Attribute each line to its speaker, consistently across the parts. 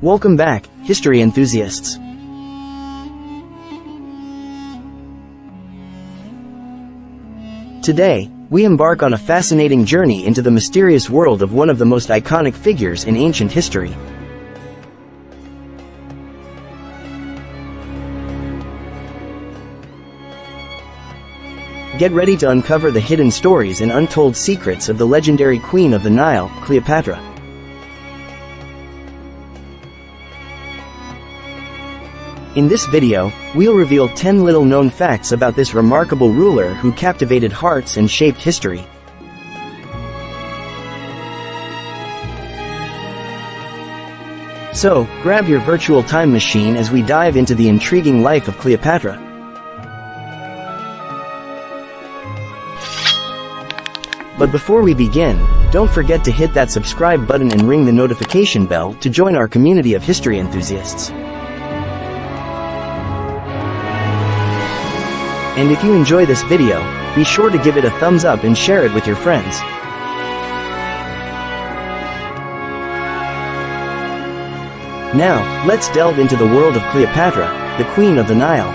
Speaker 1: Welcome back, history enthusiasts. Today, we embark on a fascinating journey into the mysterious world of one of the most iconic figures in ancient history. Get ready to uncover the hidden stories and untold secrets of the legendary Queen of the Nile, Cleopatra. In this video, we'll reveal 10 little known facts about this remarkable ruler who captivated hearts and shaped history. So, grab your virtual time machine as we dive into the intriguing life of Cleopatra. But before we begin, don't forget to hit that subscribe button and ring the notification bell to join our community of history enthusiasts. And if you enjoy this video, be sure to give it a thumbs up and share it with your friends. Now, let's delve into the world of Cleopatra, the Queen of the Nile.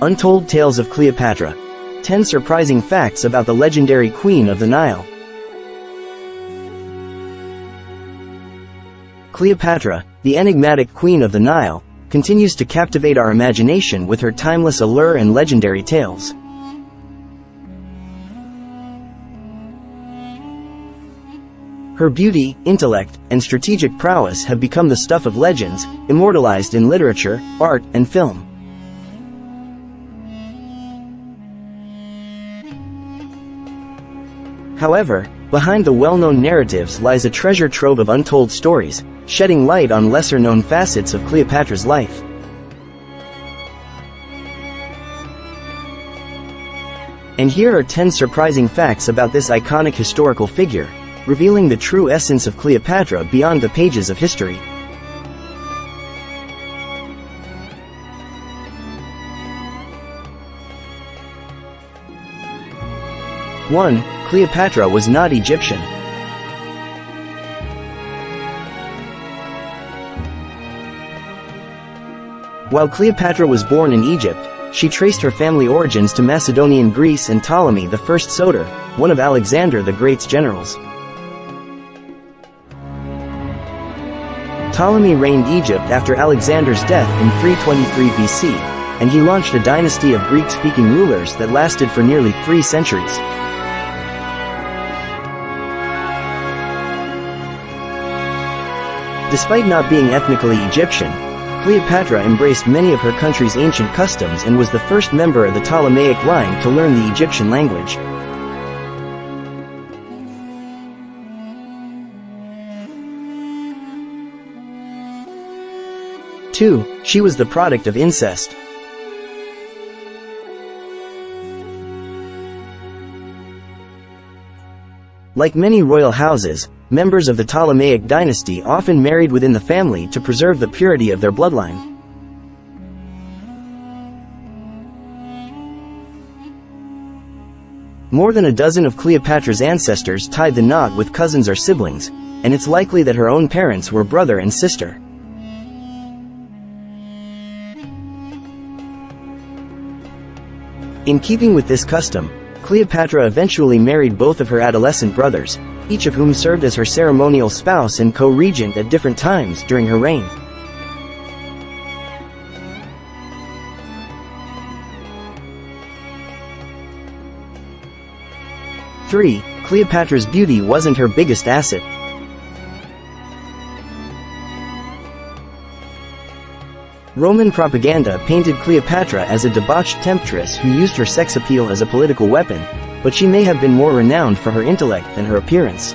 Speaker 1: Untold Tales of Cleopatra 10 Surprising Facts About the Legendary Queen of the Nile Cleopatra, the enigmatic Queen of the Nile, continues to captivate our imagination with her timeless allure and legendary tales. Her beauty, intellect, and strategic prowess have become the stuff of legends, immortalized in literature, art, and film. However, behind the well-known narratives lies a treasure trove of untold stories, shedding light on lesser-known facets of Cleopatra's life. And here are 10 surprising facts about this iconic historical figure, revealing the true essence of Cleopatra beyond the pages of history. One, Cleopatra was not Egyptian. While Cleopatra was born in Egypt, she traced her family origins to Macedonian Greece and Ptolemy I Soter, one of Alexander the Great's generals. Ptolemy reigned Egypt after Alexander's death in 323 BC, and he launched a dynasty of Greek-speaking rulers that lasted for nearly three centuries. Despite not being ethnically Egyptian, Cleopatra embraced many of her country's ancient customs and was the first member of the Ptolemaic line to learn the Egyptian language. Two, she was the product of incest. Like many royal houses, members of the Ptolemaic dynasty often married within the family to preserve the purity of their bloodline. More than a dozen of Cleopatra's ancestors tied the knot with cousins or siblings, and it's likely that her own parents were brother and sister. In keeping with this custom, Cleopatra eventually married both of her adolescent brothers, each of whom served as her ceremonial spouse and co-regent at different times during her reign. Three, Cleopatra's beauty wasn't her biggest asset. Roman propaganda painted Cleopatra as a debauched temptress who used her sex appeal as a political weapon, but she may have been more renowned for her intellect than her appearance.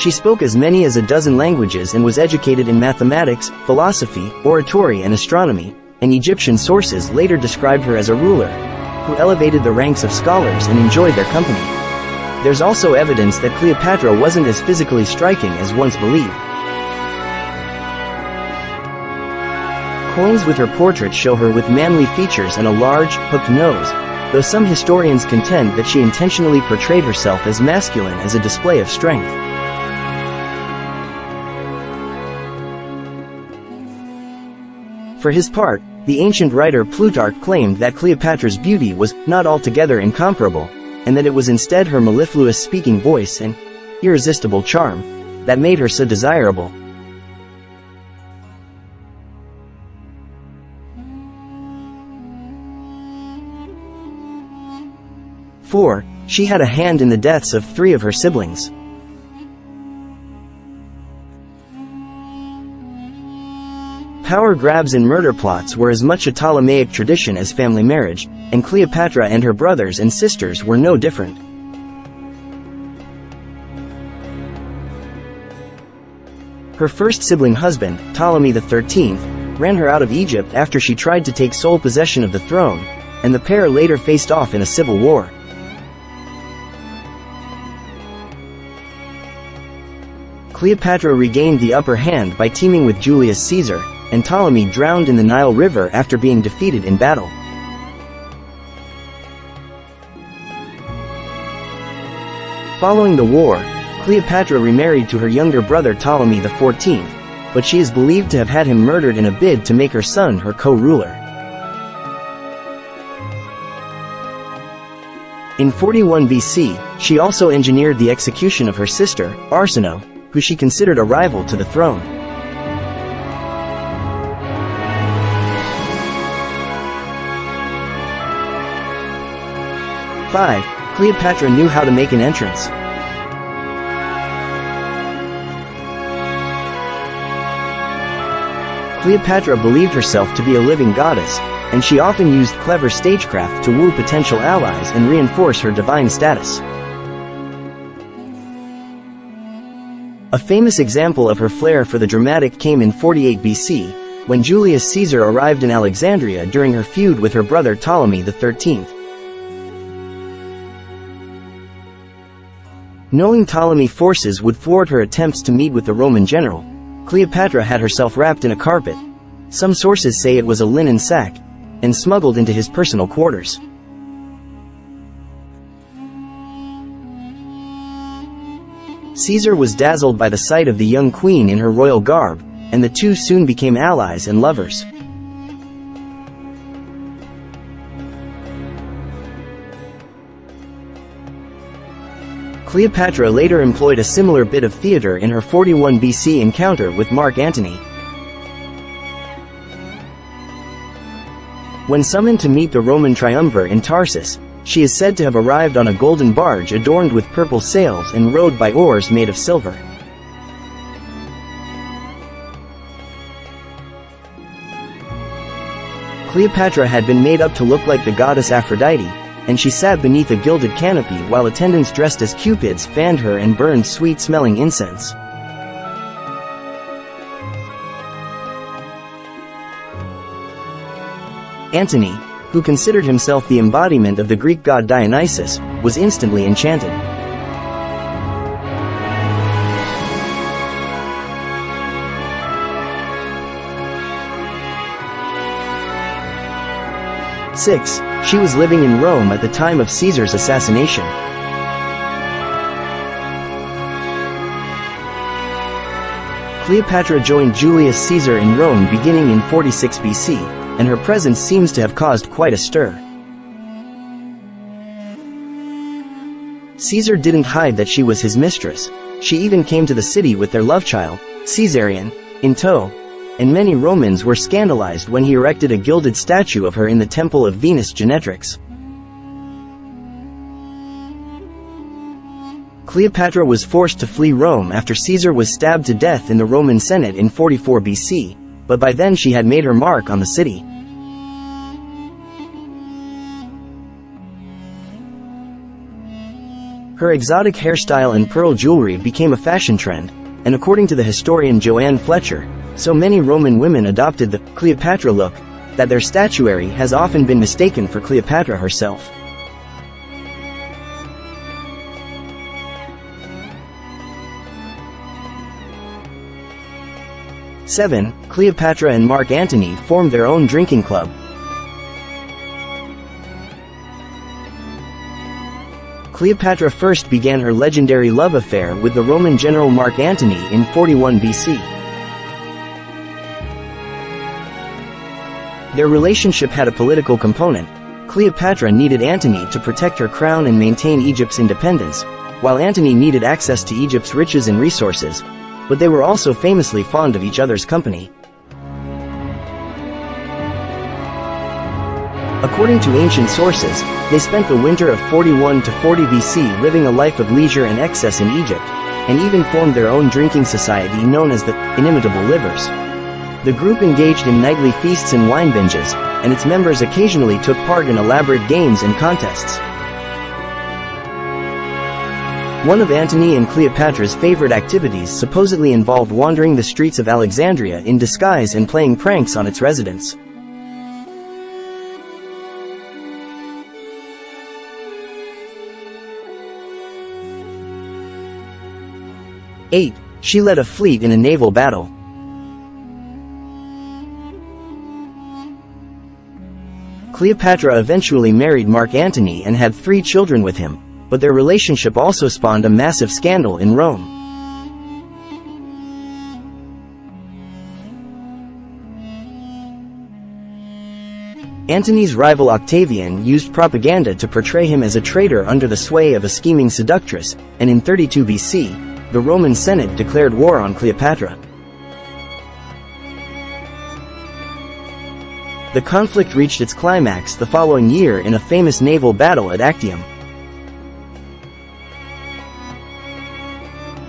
Speaker 1: She spoke as many as a dozen languages and was educated in mathematics, philosophy, oratory and astronomy, and Egyptian sources later described her as a ruler, who elevated the ranks of scholars and enjoyed their company. There's also evidence that Cleopatra wasn't as physically striking as once believed. Coins with her portrait show her with manly features and a large, hooked nose, though some historians contend that she intentionally portrayed herself as masculine as a display of strength. For his part, the ancient writer Plutarch claimed that Cleopatra's beauty was not altogether incomparable, and that it was instead her mellifluous speaking voice and irresistible charm that made her so desirable. Four, she had a hand in the deaths of three of her siblings. Power grabs and murder plots were as much a Ptolemaic tradition as family marriage, and Cleopatra and her brothers and sisters were no different. Her first sibling husband, Ptolemy XIII, ran her out of Egypt after she tried to take sole possession of the throne, and the pair later faced off in a civil war. Cleopatra regained the upper hand by teaming with Julius Caesar, and Ptolemy drowned in the Nile River after being defeated in battle. Following the war, Cleopatra remarried to her younger brother Ptolemy XIV, but she is believed to have had him murdered in a bid to make her son her co-ruler. In 41 BC, she also engineered the execution of her sister, Arsinoe, who she considered a rival to the throne. 5. Cleopatra knew how to make an entrance. Cleopatra believed herself to be a living goddess, and she often used clever stagecraft to woo potential allies and reinforce her divine status. A famous example of her flair for the dramatic came in 48 BC, when Julius Caesar arrived in Alexandria during her feud with her brother Ptolemy XIII. Knowing Ptolemy forces would thwart her attempts to meet with the Roman general, Cleopatra had herself wrapped in a carpet. Some sources say it was a linen sack, and smuggled into his personal quarters. Caesar was dazzled by the sight of the young queen in her royal garb, and the two soon became allies and lovers. Cleopatra later employed a similar bit of theater in her 41 BC encounter with Mark Antony. When summoned to meet the Roman triumvir in Tarsus, she is said to have arrived on a golden barge adorned with purple sails and rowed by oars made of silver. Cleopatra had been made up to look like the goddess Aphrodite, and she sat beneath a gilded canopy while attendants dressed as cupids fanned her and burned sweet-smelling incense. Antony, who considered himself the embodiment of the Greek god Dionysus, was instantly enchanted. Six, she was living in Rome at the time of Caesar's assassination. Cleopatra joined Julius Caesar in Rome beginning in 46 BC, and her presence seems to have caused quite a stir. Caesar didn't hide that she was his mistress. She even came to the city with their love child, Caesarion, in tow, and many Romans were scandalized when he erected a gilded statue of her in the temple of Venus Genetrix. Cleopatra was forced to flee Rome after Caesar was stabbed to death in the Roman Senate in 44 BC, but by then she had made her mark on the city. Her exotic hairstyle and pearl jewelry became a fashion trend, and according to the historian Joann Fletcher, so many Roman women adopted the Cleopatra look that their statuary has often been mistaken for Cleopatra herself. Seven, Cleopatra and Mark Antony formed their own drinking club, Cleopatra first began her legendary love affair with the Roman general Mark Antony in 41 BC. Their relationship had a political component. Cleopatra needed Antony to protect her crown and maintain Egypt's independence, while Antony needed access to Egypt's riches and resources, but they were also famously fond of each other's company. According to ancient sources, they spent the winter of 41 to 40 BC living a life of leisure and excess in Egypt, and even formed their own drinking society known as the Inimitable Livers. The group engaged in nightly feasts and wine binges, and its members occasionally took part in elaborate games and contests. One of Antony and Cleopatra's favorite activities supposedly involved wandering the streets of Alexandria in disguise and playing pranks on its residents. Eight, she led a fleet in a naval battle. Cleopatra eventually married Mark Antony and had three children with him, but their relationship also spawned a massive scandal in Rome. Antony's rival Octavian used propaganda to portray him as a traitor under the sway of a scheming seductress, and in 32 BC, the Roman Senate declared war on Cleopatra. The conflict reached its climax the following year in a famous naval battle at Actium.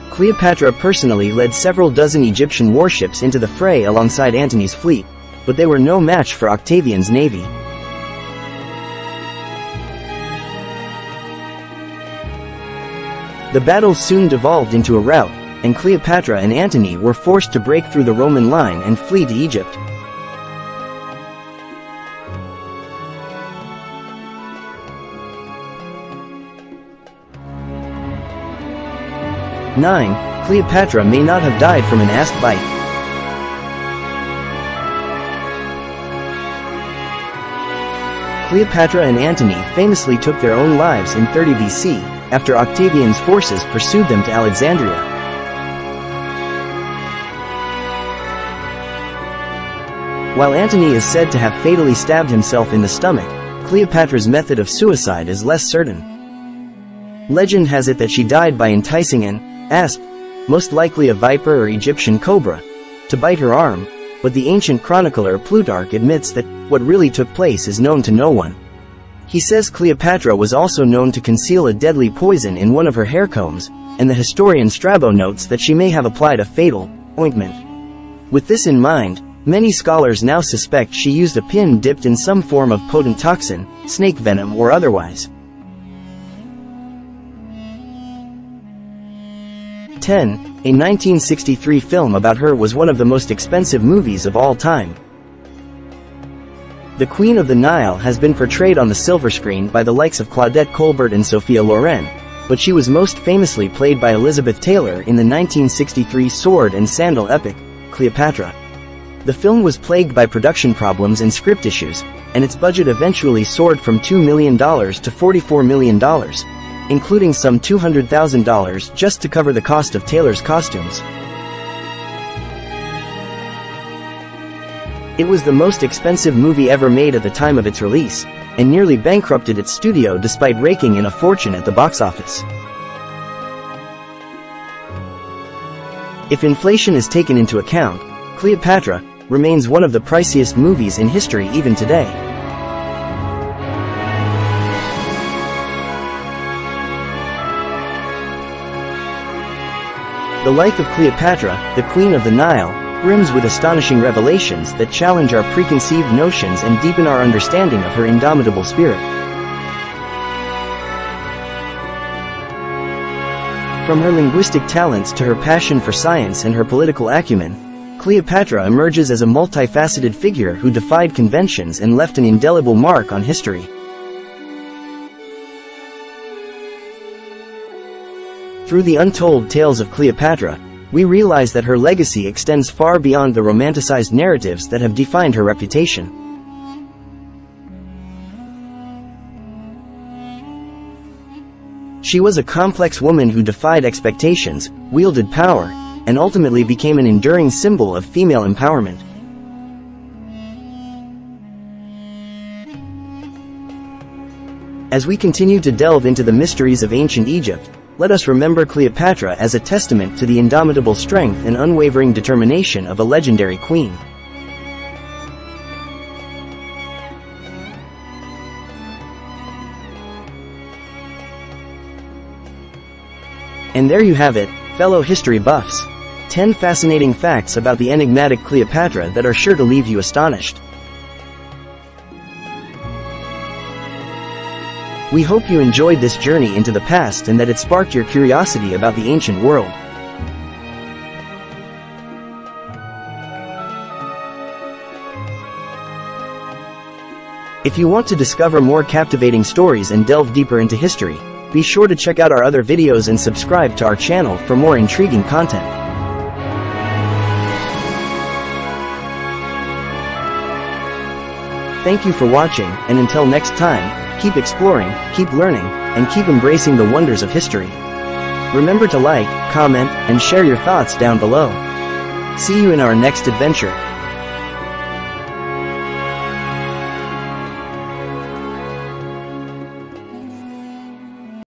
Speaker 1: Cleopatra personally led several dozen Egyptian warships into the fray alongside Antony's fleet, but they were no match for Octavian's navy. The battle soon devolved into a rout, and Cleopatra and Antony were forced to break through the Roman line and flee to Egypt. 9. Cleopatra may not have died from an asp bite. Cleopatra and Antony famously took their own lives in 30 BC, after Octavian's forces pursued them to Alexandria. While Antony is said to have fatally stabbed himself in the stomach, Cleopatra's method of suicide is less certain. Legend has it that she died by enticing an asp, most likely a viper or Egyptian cobra, to bite her arm, but the ancient chronicler Plutarch admits that what really took place is known to no one. He says Cleopatra was also known to conceal a deadly poison in one of her hair combs, and the historian Strabo notes that she may have applied a fatal ointment. With this in mind, many scholars now suspect she used a pin dipped in some form of potent toxin, snake venom or otherwise. 10, a 1963 film about her was one of the most expensive movies of all time. The Queen of the Nile has been portrayed on the silver screen by the likes of Claudette Colbert and Sophia Loren, but she was most famously played by Elizabeth Taylor in the 1963 sword and sandal epic, Cleopatra. The film was plagued by production problems and script issues, and its budget eventually soared from $2 million to $44 million, including some $200,000 just to cover the cost of Taylor's costumes. It was the most expensive movie ever made at the time of its release, and nearly bankrupted its studio despite raking in a fortune at the box office. If inflation is taken into account, Cleopatra remains one of the priciest movies in history even today. The life of Cleopatra, the Queen of the Nile, brims with astonishing revelations that challenge our preconceived notions and deepen our understanding of her indomitable spirit. From her linguistic talents to her passion for science and her political acumen, Cleopatra emerges as a multifaceted figure who defied conventions and left an indelible mark on history. Through the untold tales of Cleopatra, we realize that her legacy extends far beyond the romanticized narratives that have defined her reputation. She was a complex woman who defied expectations, wielded power, and ultimately became an enduring symbol of female empowerment. As we continue to delve into the mysteries of ancient Egypt, let us remember Cleopatra as a testament to the indomitable strength and unwavering determination of a legendary queen. And there you have it, fellow history buffs. 10 fascinating facts about the enigmatic Cleopatra that are sure to leave you astonished. We hope you enjoyed this journey into the past and that it sparked your curiosity about the ancient world. If you want to discover more captivating stories and delve deeper into history, be sure to check out our other videos and subscribe to our channel for more intriguing content. Thank you for watching, and until next time, keep exploring, keep learning, and keep embracing the wonders of history. Remember to like, comment, and share your thoughts down below. See you in our next adventure.